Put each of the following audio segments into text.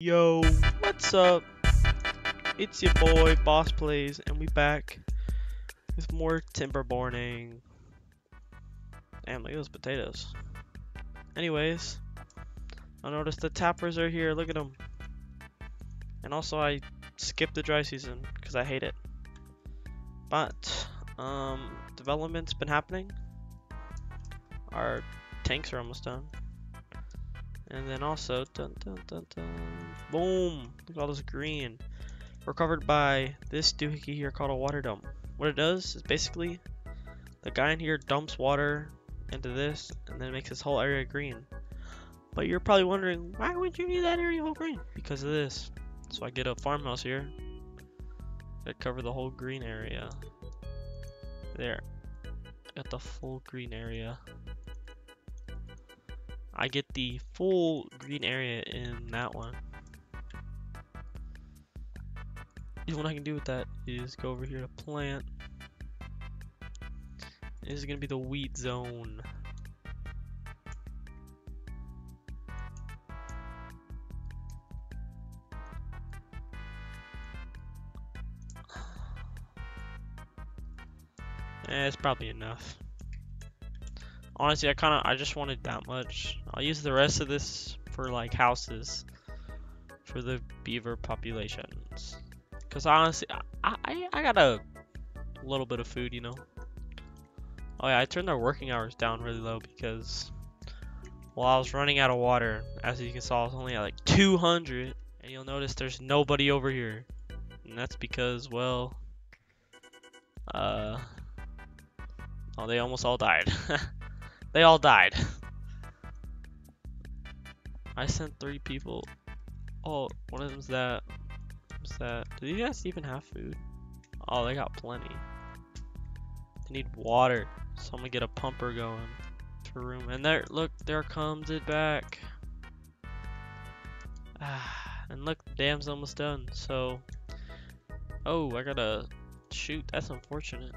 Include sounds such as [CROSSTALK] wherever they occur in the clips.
Yo, what's up? It's your boy Boss Plays, and we back with more timber borning. Damn, look at those potatoes. Anyways, I noticed the tappers are here. Look at them. And also, I skipped the dry season because I hate it. But um, development's been happening. Our tanks are almost done. And then also, dun, dun, dun, boom! Look at all this green. We're covered by this doohickey here called a water dump. What it does is basically, the guy in here dumps water into this, and then makes this whole area green. But you're probably wondering, why would you need that area whole green? Because of this. So I get a farmhouse here that cover the whole green area. There. Got the full green area. I get the full green area in that one. And what I can do with that is go over here to plant. This is gonna be the wheat zone. [SIGHS] Eh, it's probably enough. Honestly, I kind of, I just wanted that much. I'll use the rest of this for like houses for the beaver populations. Cause honestly, I, I, I got a little bit of food, you know. Oh yeah, I turned their working hours down really low because while I was running out of water, as you can saw, I was only at like 200. And you'll notice there's nobody over here. And that's because, well, uh, oh, they almost all died. [LAUGHS] They all died. [LAUGHS] I sent three people. Oh, one of them's that. What's that? Do you guys even have food? Oh, they got plenty. They need water. So I'm gonna get a pumper going to room. And there, look, there comes it back. Ah, [SIGHS] and look, the dam's almost done. So, oh, I gotta shoot. That's unfortunate.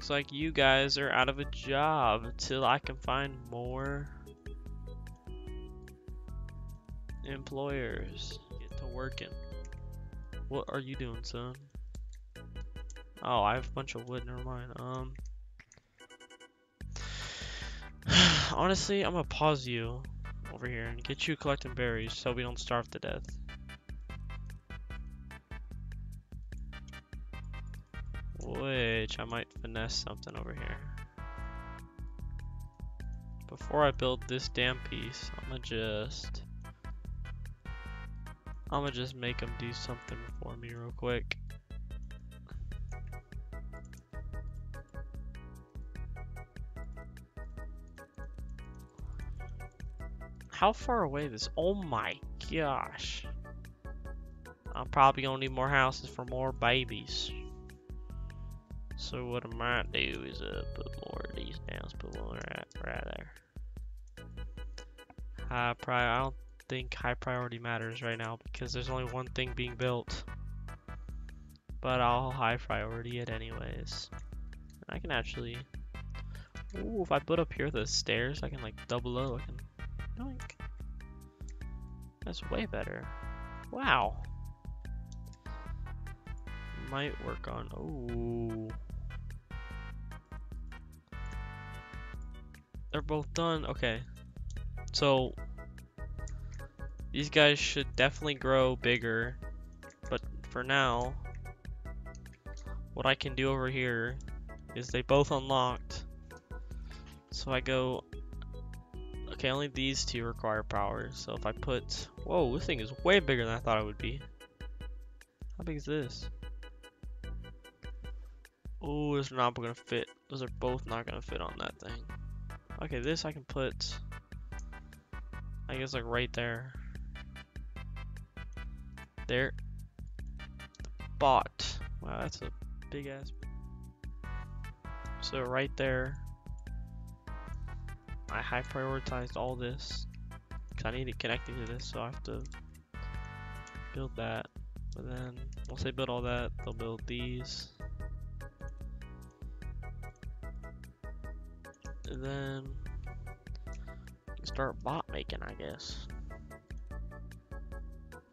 Looks like you guys are out of a job until I can find more employers. Get to working. What are you doing, son? Oh, I have a bunch of wood, never mind. Um, [SIGHS] honestly, I'm gonna pause you over here and get you collecting berries so we don't starve to death. Which I might finesse something over here. Before I build this damn piece, I'm gonna just... I'm gonna just make them do something for me real quick. How far away this? Oh my gosh. I'm probably gonna need more houses for more babies. So what I might do is uh, put more of these down. Let's put one right, right there. High pri I don't think high priority matters right now because there's only one thing being built. But I'll high priority it anyways. I can actually... Ooh, if I put up here the stairs, I can like double O. I can... Yoink. That's way better. Wow. Might work on... Ooh. They're both done. Okay. So these guys should definitely grow bigger. But for now, what I can do over here is they both unlocked. So I go, okay, only these two require power. So if I put, whoa, this thing is way bigger than I thought it would be. How big is this? Oh, it's not gonna fit. Those are both not gonna fit on that thing. Okay, this I can put, I guess like right there. There. Bot. Wow, that's a big ass. So right there, I high prioritized all this. Cause I need it connected to this, so I have to build that. But then once they build all that, they'll build these. Then Start bot making, I guess.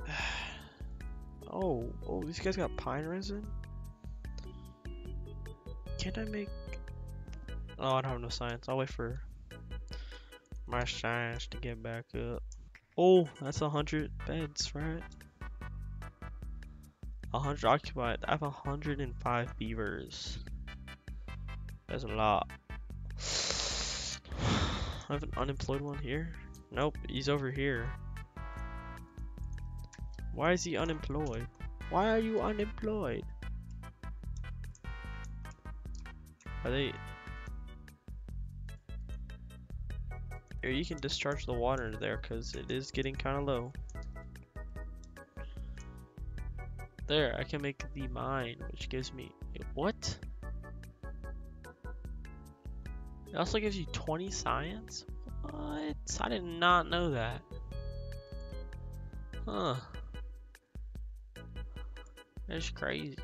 [SIGHS] oh, oh, these guys got pine resin? Can't I make... Oh, I don't have no science. I'll wait for my science to get back up. Oh, that's a hundred beds, right? A hundred occupied. I have a hundred and five beavers. That's a lot. I have an unemployed one here. Nope, he's over here. Why is he unemployed? Why are you unemployed? Are they... Here, you can discharge the water into there because it is getting kind of low. There, I can make the mine, which gives me... What? It also gives you 20 science? What? I did not know that. Huh. That's crazy.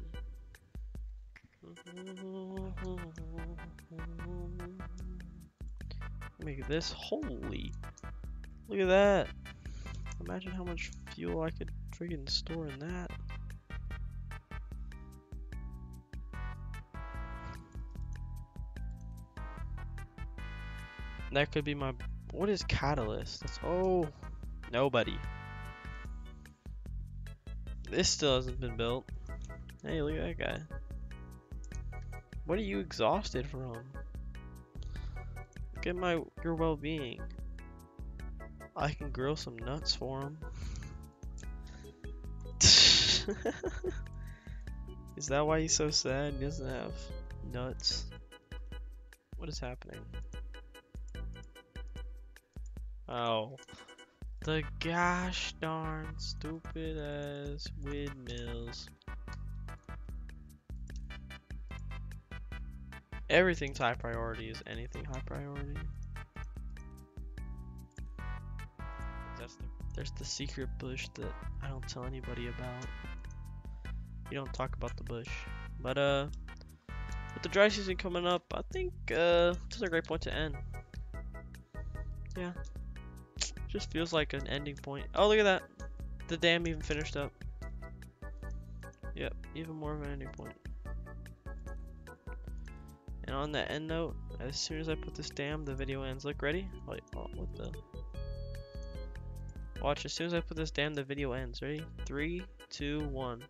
Make this holy. Look at that. Imagine how much fuel I could freaking store in that. That could be my. What is catalyst? That's oh, nobody. This still hasn't been built. Hey, look at that guy. What are you exhausted from? Look at my your well-being. I can grill some nuts for him. [LAUGHS] is that why he's so sad? He doesn't have nuts. What is happening? Oh. The gosh darn stupid ass windmills. Everything's high priority. Is anything high priority? That's the, there's the secret bush that I don't tell anybody about. You don't talk about the bush. But uh, with the dry season coming up, I think uh, this is a great point to end. Yeah. Just feels like an ending point. Oh, look at that. The dam even finished up. Yep, even more of an ending point. And on that end note, as soon as I put this dam, the video ends. Look, ready? Wait, oh, what the? Watch, as soon as I put this dam, the video ends. Ready? Three, two, one.